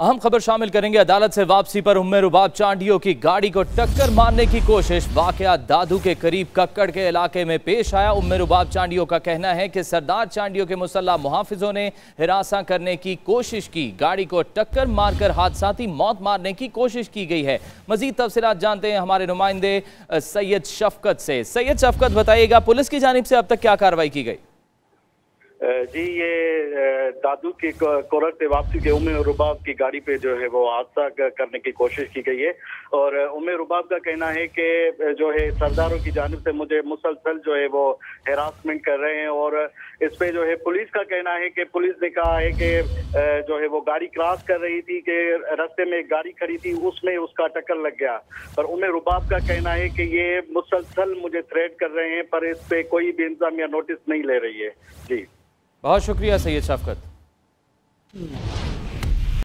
अहम खबर शामिल करेंगे अदालत से वापसी पर उम्मे रुबाब चांडियों की गाड़ी को टक्कर मारने की कोशिश। वाकया दादू के करीब कक्कड़ के इलाके में पेश आया उम्मे रुबाब चांडियों का कहना है कि सरदार चांडियों के मुसल्ला मुहाफिजों ने हिरासा करने की कोशिश की। गाड़ी को टक्कर मारकर हादसाती मौत मारने की कोशिश की गई है। मजीद तफसीत जानते हैं हमारे नुमाइंदे सैयद शफकत से। सैयद शफकत, बताइएगा पुलिस की जानब से अब तक क्या कार्रवाई की गई? जी, ये दादू की कोरट से वापसी के उमे रुबाब की गाड़ी पे जो है वो हादसा करने की कोशिश की गई है। और उमे रुबाब का कहना है कि जो है सरदारों की जानब से मुझे मुसलसल जो है वो हेरासमेंट कर रहे हैं। और, इस पे जो है पुलिस का कहना है कि पुलिस ने कहा है कि जो है वो गाड़ी क्रॉस कर रही थी कि रास्ते में गाड़ी खड़ी थी, उसमें उसका टक्कर लग गया। पर उमे रुबाब का कहना है कि ये मुसलसल मुझे थ्रेट कर रहे हैं, पर इस पे कोई भी इंतजामिया नोटिस नहीं ले रही है। जी। बहुत शुक्रिया सैयद शफकत।